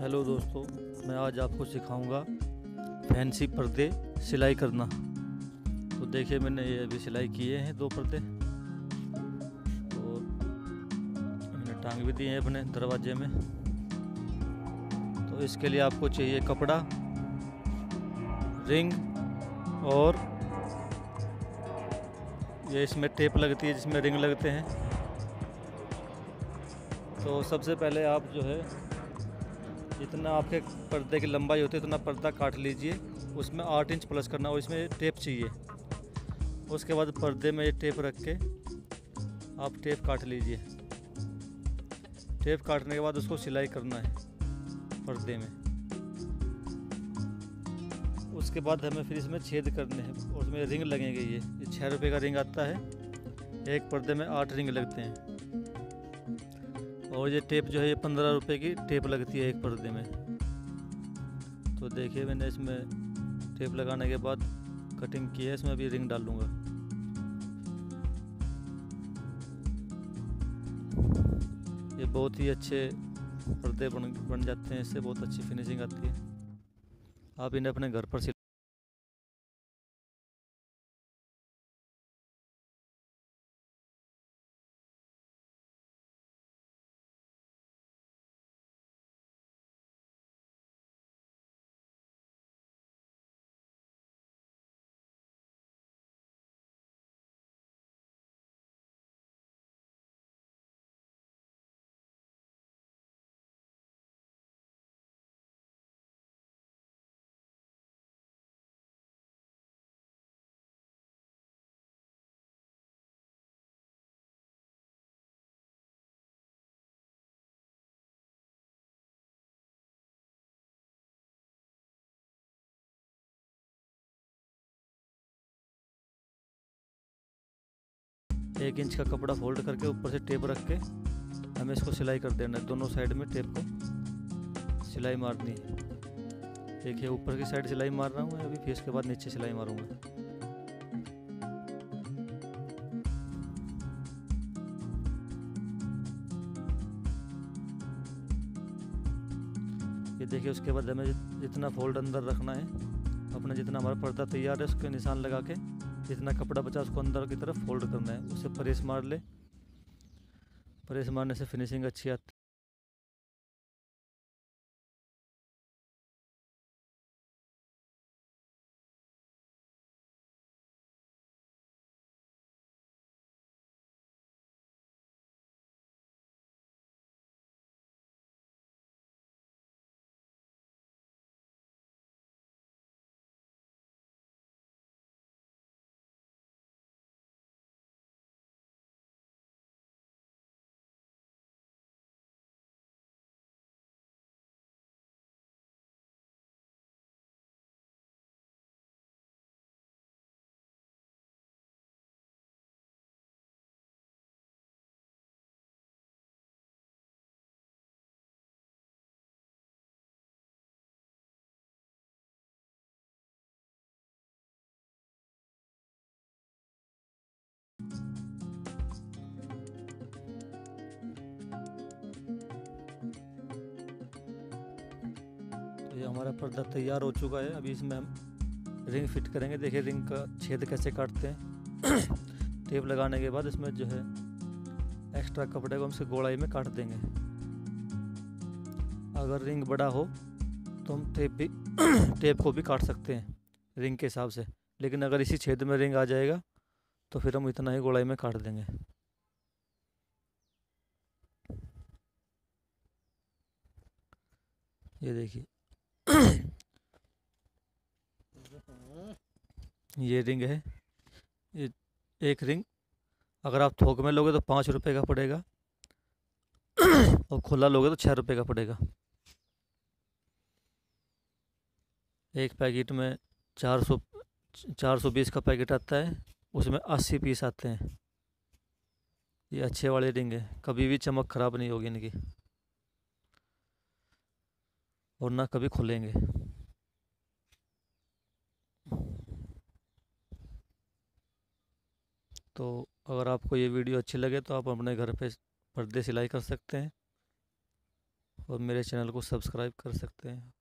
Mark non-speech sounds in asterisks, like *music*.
Hello दोस्तों, मैं आज आपको सिखाऊँगा फैंसी पर्दे सिलाई करना। तो देखिए, मैंने ये अभी सिलाई किए हैं दो पर्दे। और मैंने टांग भी दिए हैं अपने दरवाजे में। तो इसके लिए आपको चाहिए कपड़ा, रिंग और ये इसमें टेप लगती है जिसमें रिंग लगते हैं। तो सबसे पहले आप जो है जितना आपके पर्दे की लंबाई होती है, उतना पर्दा काट लीजिए। उसमें आठ इंच प्लस करना, और इसमें टेप चाहिए। उसके बाद पर्दे में ये टेप रख के आप टेप काट लीजिए। टेप काटने के बाद उसको सिलाई करना है पर्दे में। उसके बाद हमें फिर इसमें छेद करने हैं, और उसमें रिंग लगेंगे ये। ये छः रुपये का रिंग आता है। एक पर्दे में आठ रिंग लगते हैं। और ये टेप जो है ये पंद्रह रुपए की टेप लगती है एक पर्दे में। तो देखिए मैंने इसमें टेप लगाने के बाद कटिंग की है, इसमें अभी रिंग डालूँगा ये बहुत ही अच्छे पर्दे बन बन जाते हैं, इससे बहुत अच्छी फिनिशिंग आती है। आप इन्हें अपने घर पर एक इंच का कपड़ा फोल्ड करके ऊपर से टेप रख के हमें इसको सिलाई कर देना है। दोनों साइड में टेप को सिलाई मारनी है। देखिए, ऊपर की साइड सिलाई मार रहा हूँ अभी फिर इसके बाद नीचे सिलाई मारूँगा। ये देखिए, उसके बाद हमें जितना फोल्ड अंदर रखना है, अपना जितना हमारा पर्दा तैयार है, उसके निशान लगा के जितना कपड़ा बचा उसको अंदर की तरफ़ फोल्ड करना है, उसे प्रेस मार ले। प्रेस मारने से फिनिशिंग अच्छी आती ये हमारा पर्दा तैयार हो चुका है। अभी इसमें हम रिंग फिट करेंगे। देखिए, रिंग का छेद कैसे काटते हैं। *coughs* टेप लगाने के बाद इसमें जो है एक्स्ट्रा कपड़े को हम से गोड़ाई में काट देंगे। अगर रिंग बड़ा हो तो हम टेप भी *coughs* टेप को भी काट सकते हैं, रिंग के हिसाब से। लेकिन अगर इसी छेद में रिंग आ जाएगा तो फिर हम इतना ही गोड़ाई में काट देंगे। ये देखिए ये रिंग है। ये एक रिंग। अगर आप थोक में लोगे तो पाँच रुपये का पड़ेगा। और खुला लोगे तो छः रुपये का पड़ेगा। एक पैकेट में चार सौ चार सौ बीस का पैकेट आता है। उसमें अस्सी पीस आते हैं। ये अच्छे वाले रिंग है। कभी भी चमक खराब नहीं होगी इनकी। और ना कभी खुलेंगे। तो अगर आपको ये वीडियो अच्छी लगे तो आप अपने घर पे पर्दे सिलाई कर सकते हैं और मेरे चैनल को सब्सक्राइब कर सकते हैं।